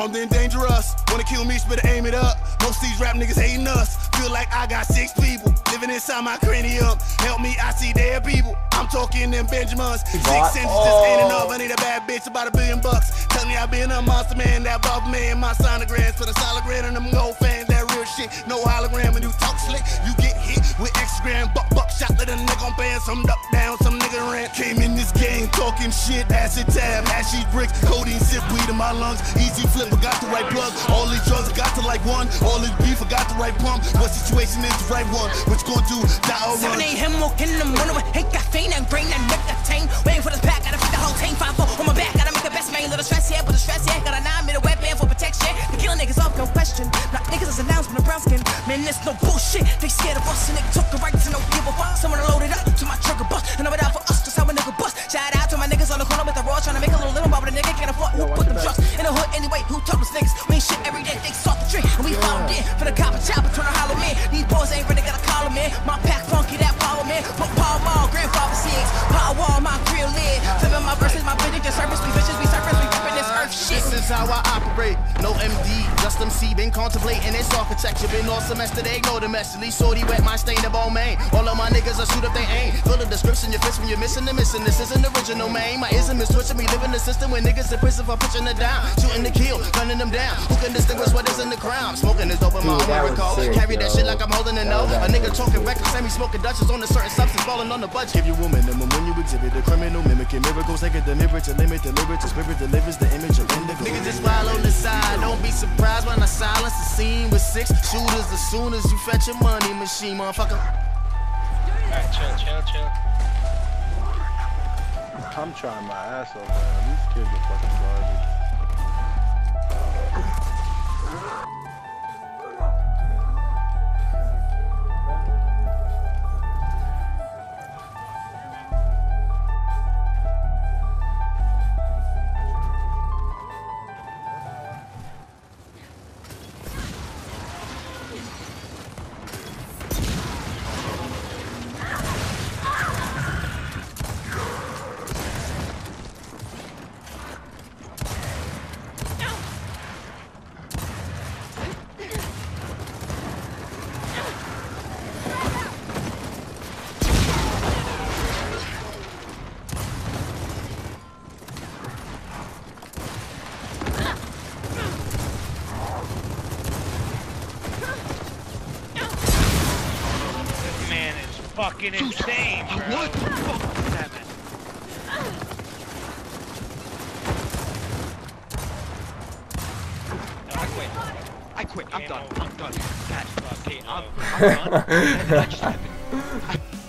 something dangerous. Wanna kill me, better aim it up. Most these rap niggas hating us. Feel like I got six people living inside my cranium. Help me, I see dead people. I'm talking them Benjamins. Six sentences oh. ain't enough. I need a bad bitch about a billion bucks. Tell me I been a monster man, that above man. My sonograms for the solid grand and them gold fans. That real shit, no hologram. When you talk slick, you get hit with X gram. Buck, buck, shot, let a nigga on band. Some duck down, some nigga ran. Came in this game talking shit, acid tab, ashy bricks, codeine, sip weed in my lungs. Easy flip, I got the right plug. All these drugs, I got to like one. All this beef, I got the right pump. What situation is the right one? What you gonna do? Die or run? 7 a.m. walking in the morning with Hank caffeine and brain and nicotine. Waiting for this pack, gotta fit the whole team. Five four on my back, No bullshit. They scared of us and they took the rights and don't give a fuck. Someone loaded up to my trigger bust. And I'm out for us, just how a nigga bust. Shout out to my niggas on the corner with the raw, trying to make a little little but a nigga can't afford. Who put them trucks in the hood anyway? Who told us niggas? We ain't shit every day, they sought the drink. Operate. No MD, just MC. Been contemplating its architecture. Been all semester, they ignore the mess. At least sorty wet, my stain the bone main. All of my niggas are shoot if they aim. Fill the description, your fits when you're missing the missing. This isn't original, man. My ism is twitching me, living the system when niggas in prison for pitching it down. Shooting the kill, gunning them down. Who can distinguish what is in the crowd? Smoking this dope in my Dude, that own recall. Carry that shit like I'm holding a That note. A nigga talking reckless, semi smoking Dutchess on a certain substance, falling on the budget. Give you a minimum when you exhibit the criminal mimicking miracles. Take it the mirror to limit the lyrics. The spirit delivers the image of indigo. Niggas just follow the side. Don't be surprised when I silence the scene with six shooters as soon as you fetch your money machine, motherfucker. Alright, chill, chill, chill. I'm trying my ass off, man. These kids are fucking garbage. Fucking insane, bro. What the fuck is that. No, I quit. I quit. I'm done. I'm done. That's okay. I'm, I'm done. That just happened. I,